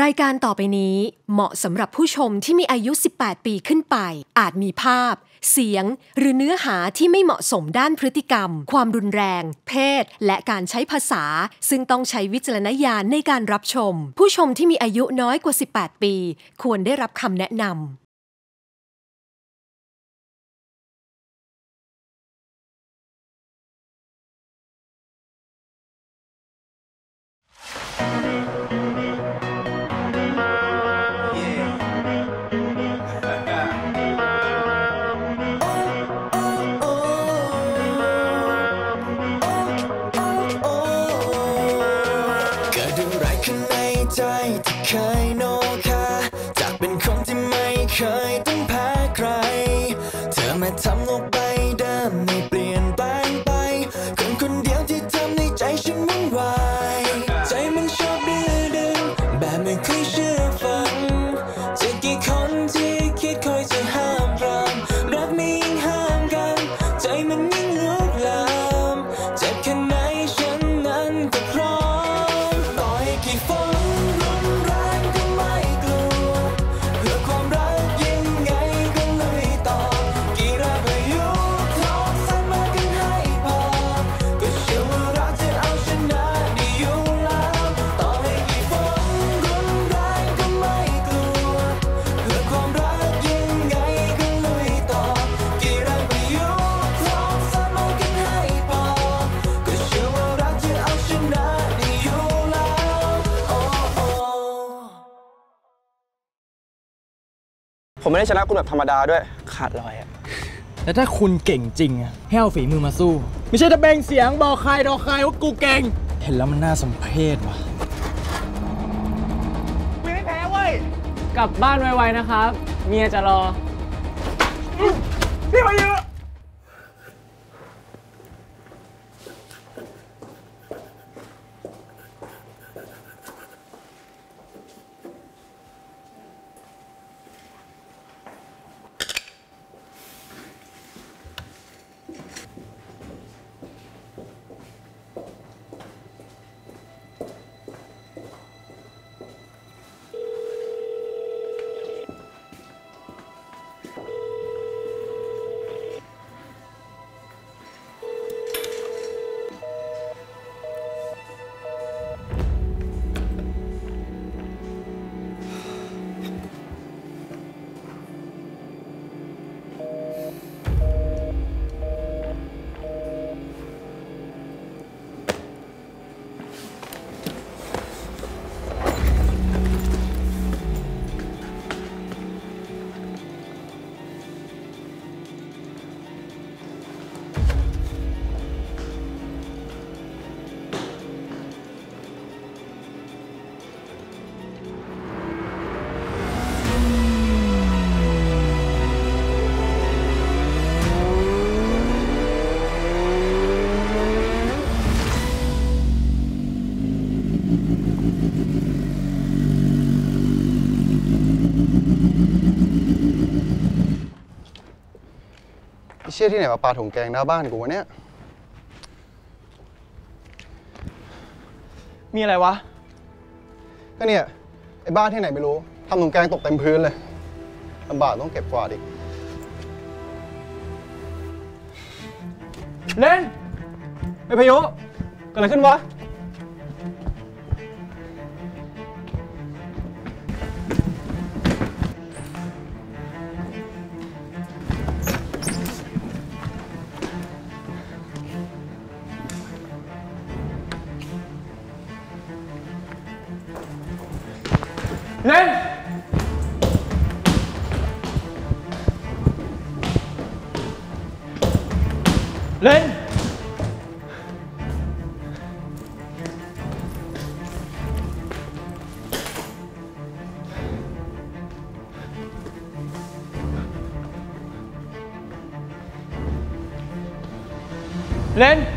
รายการต่อไปนี้เหมาะสำหรับผู้ชมที่มีอายุ 18 ปีขึ้นไป อาจมีภาพ เสียง หรือเนื้อหาที่ไม่เหมาะสมด้านพฤติกรรม ความรุนแรง เพศ และการใช้ภาษา ซึ่งต้องใช้วิจารณญาณในการรับชม ผู้ชมที่มีอายุน้อยกว่า 18 ปี ควรได้รับคำแนะนำ ในใจ ผมไม่ได้ชนะคุณแบบธรรมดาด้วยขาดลอยอะแล้วถ้าคุณเก่งจริงอะให้เอาฝีมือมาสู้ ไม่ใช่ตะเบงเสียงบอกใครดอกใครว่ากูเก่ง เห็นแล้วมันน่าสมเพชว่ะกลับบ้านไวๆนะครับ เมียจะรอไอ้เชี่ยที่ไหนมาปลาถุงแกงหน้าบ้านกูวะเนี่ย มีอะไรวะ ก็เนี่ย ไอ้บ้านที่ไหนไม่รู้ทำถุงแกงตกเต็มพื้นเลยลำบากต้องเก็บกวาดอีก เล่นไอ้พายุเกิดอะไรขึ้นวะ เ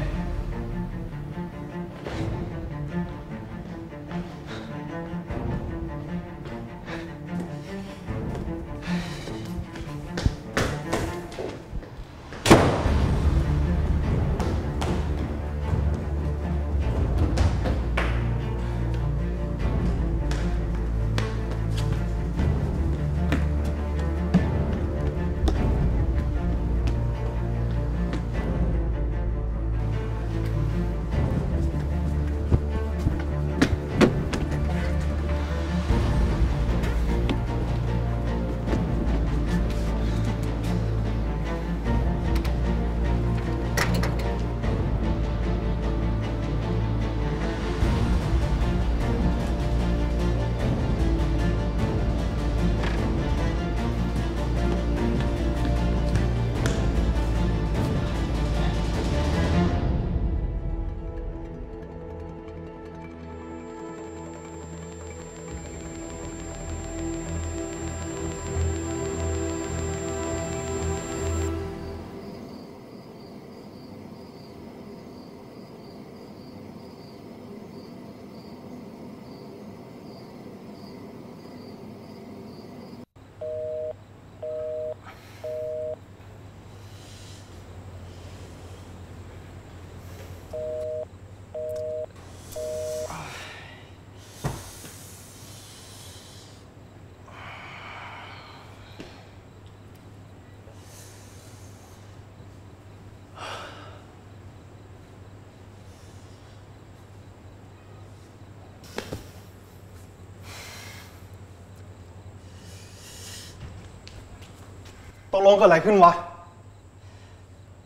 ตกลงเกิดอะไรขึ้นวะ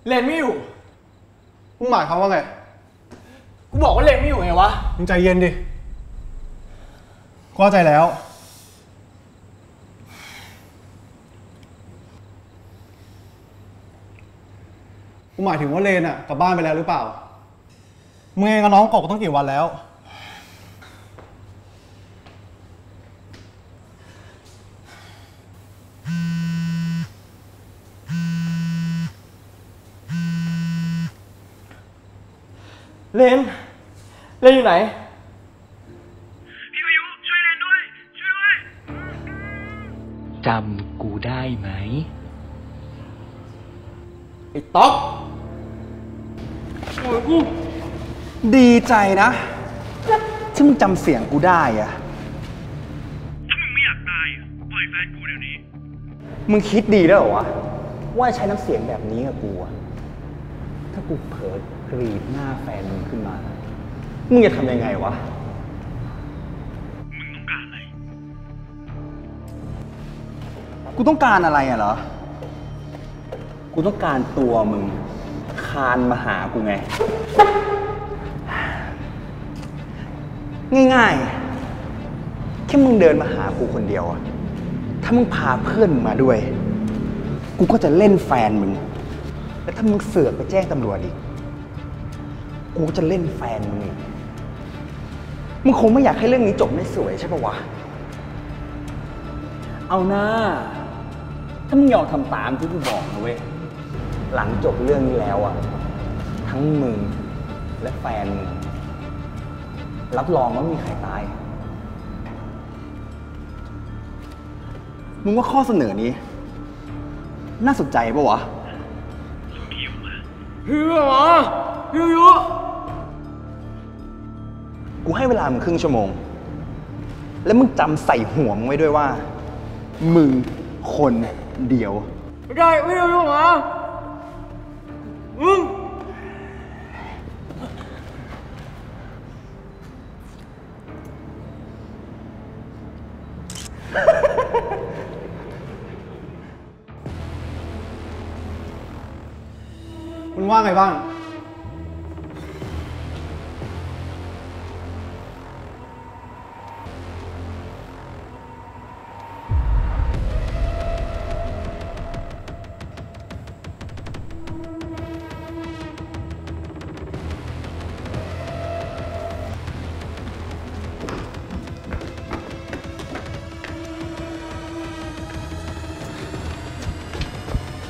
เลนไม่อยู่ มึงหมายความว่าไง กูบอกว่าเลนไม่อยู่ไงวะ มึงใจเย็นดิกูเข้าใจแล้ว กูหมายถึงว่าเลนอะกลับบ้านไปแล้วหรือเปล่า มึงเองกับน้องกบต้องกี่วันแล้ว เลน เลนอยู่ไหนจำกูได้ไหม ไอ้ต๊อกดีใจนะ ที่มึงจำเสียงกูได้อะถ้ามึงไม่อยากตายปล่อยแฟนกูเดี๋ยวนี้ มึงคิดดีแล้วเหรอวะ ว่าใช้น้ำเสียงแบบนี้กับกูอะถ้า กูเผลอกรีดหน้าแฟนมึงขึ้นมา มึงจะทำยังไงวะ มึงต้องการอะไร กูต้องการอะไรอะเหรอ กูต้องการตัวมึง คานมาหากูไง ง่ายๆ แค่มึงเดินมาหากูคนเดียวอะถ้ามึงพาเพื่อนมึงมาด้วย กูก็จะเล่นแฟนมึง แล้วถ้ามึงเสือกไปแจ้งตำรวจอีก กูจะเล่นแฟนมึงอีก มึงคงไม่อยากให้เรื่องนี้จบไม่สวยใช่ปะวะ เอาหน้า ถ้ามึงยอมทำตามที่กูบอกนะเว้ย หลังจบเรื่องนี้แล้วอะทั้งมึงและแฟนมึงรับรองว่าไม่มีใครตาย มึงว่าข้อเสนอนี้ น่าสนใจปะวะ ฮิวเหรอฮิวยูกูให้เวลามึงครึ่งชั่วโมง แล้วมึงจำใส่หัวมึงไว้ด้วยว่า มึงคนเดียวไม่ได้ไม่ฮิวยูเหรอมึง มึงว่าไงบ้าง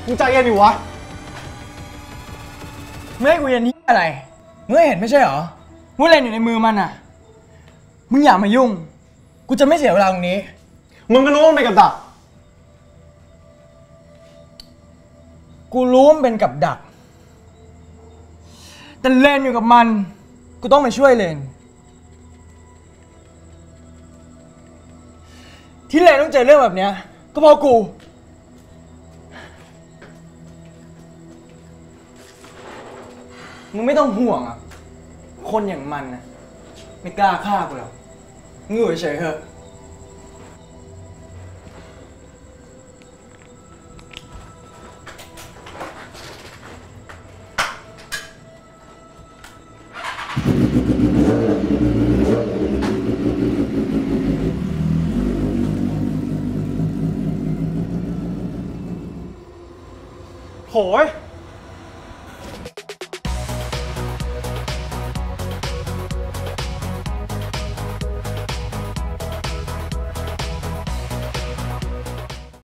มึงใจเย็นดิวะ ไม่ให้กูเย็นนี่อะไรมึงก็เห็นไม่ใช่เหรอว่าเลนอยู่ในมือมันอะ มึงอย่ามายุ่ง กูจะไม่เสียเวลาตรงนี้ มึงก็รู้ว่ามันเป็นกับดัก กูรู้ว่ามันเป็นกับดัก แต่เลนอยู่กับมัน กูต้องไปช่วยเลน ที่เลนต้องเจอเรื่องแบบเนี้ยก็เพราะกู มึงไม่ต้องห่วงอะ คนอย่างมันนะไม่กล้าฆ่ากูหรอกมึงอยู่เฉยเถอะโหย